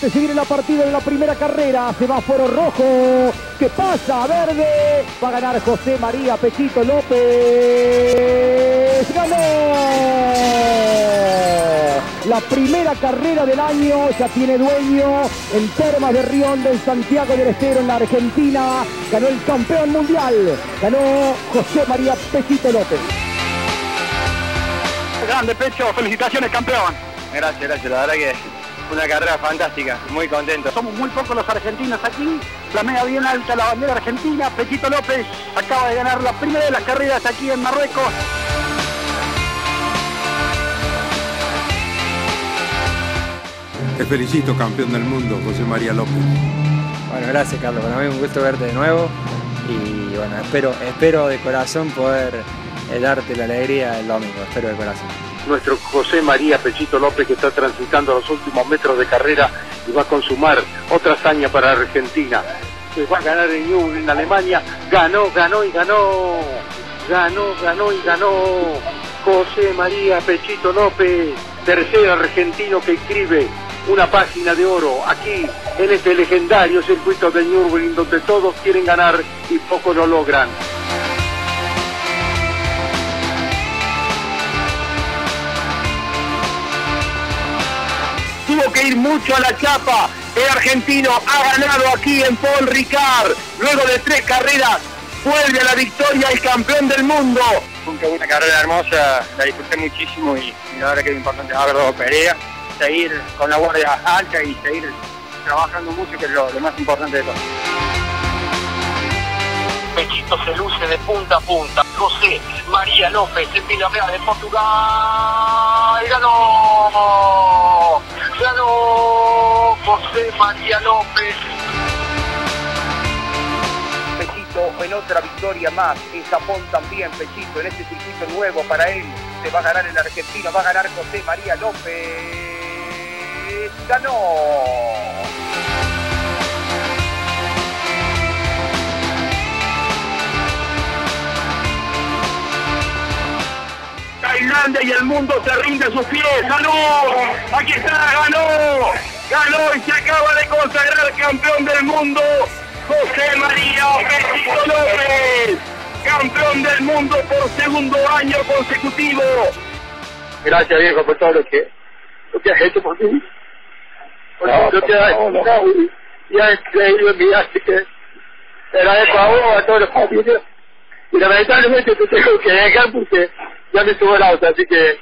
Se viene la partida en la primera carrera. Semáforo rojo. ¿Qué pasa? Verde. Va a ganar José María Pechito López. ¡Ganó! La primera carrera del año ya tiene dueño en Termas de Rionda, en Santiago del Estero, en la Argentina. Ganó el campeón mundial. Ganó José María Pechito López. Grande pecho, felicitaciones campeón. Gracias, gracias, la verdad que una carrera fantástica, muy contento. Somos muy pocos los argentinos aquí, flamea bien alta la bandera argentina, Pechito López acaba de ganar la primera de las carreras aquí en Marruecos. Te felicito, campeón del mundo, José María López. Bueno, gracias Carlos, para mí es un gusto verte de nuevo y bueno, espero, espero de corazón poder eh, darte la alegría del domingo, espero de corazón. Nuestro José María Pechito López que está transitando los últimos metros de carrera y va a consumar otra hazaña para Argentina. Se va a ganar en en Alemania, ganó, ganó y ganó, ganó, ganó y ganó José María Pechito López, tercer argentino que escribe una página de oro aquí en este legendario circuito de Nürburgring donde todos quieren ganar y pocos lo logran. Ir mucho a la chapa. El argentino ha ganado aquí en Paul Ricard. Luego de tres carreras, vuelve a la victoria el campeón del mundo. Fue una carrera hermosa, la disfruté muchísimo y, y la verdad que es importante haber dos peleas, seguir con la guardia alta y seguir trabajando mucho, que es lo, lo más importante de todo. Pechito se luce de punta a punta. José María López en Villarreal de Portugal. ¡Ganó! José María López. Pechito en otra victoria más. En Japón también, Pechito, en este circuito nuevo para él. Se va a ganar en Argentina, va a ganar José María López. ¡Ganó! Y el mundo se rinde a sus pies. ¡Ganó! Aquí está, ganó. Ganó y se acaba de consagrar campeón del mundo. José María Pechito López. Campeón del mundo por segundo año consecutivo. Gracias viejo por todo lo que, lo que has hecho por mí. Por lo que has hecho y has creído en mí, así que te agradezco a vos, a todos los familias. Y lamentablemente te tengo que dejar porque ya que estuvo el auto, así que